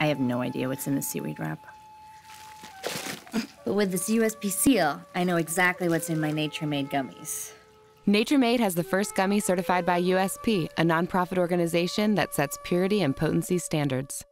I have no idea what's in the seaweed wrap. But with this USP seal, I know exactly what's in my Nature Made gummies. Nature Made has the first gummy certified by USP, a nonprofit organization that sets purity and potency standards.